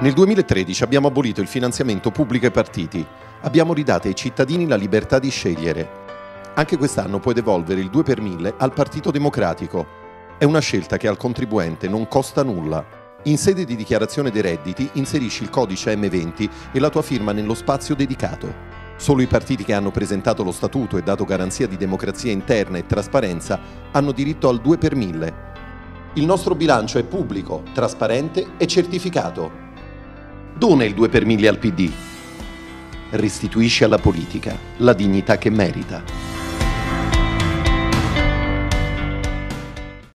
Nel 2013 abbiamo abolito il finanziamento pubblico ai partiti. Abbiamo ridato ai cittadini la libertà di scegliere. Anche quest'anno puoi devolvere il 2 per 1000 al Partito Democratico. È una scelta che al contribuente non costa nulla. In sede di dichiarazione dei redditi inserisci il codice M20 e la tua firma nello spazio dedicato. Solo i partiti che hanno presentato lo statuto e dato garanzia di democrazia interna e trasparenza hanno diritto al 2 per 1000. Il nostro bilancio è pubblico, trasparente e certificato. Dona il 2 per 1000 al PD. Restituisci alla politica la dignità che merita.